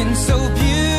looking so beautiful.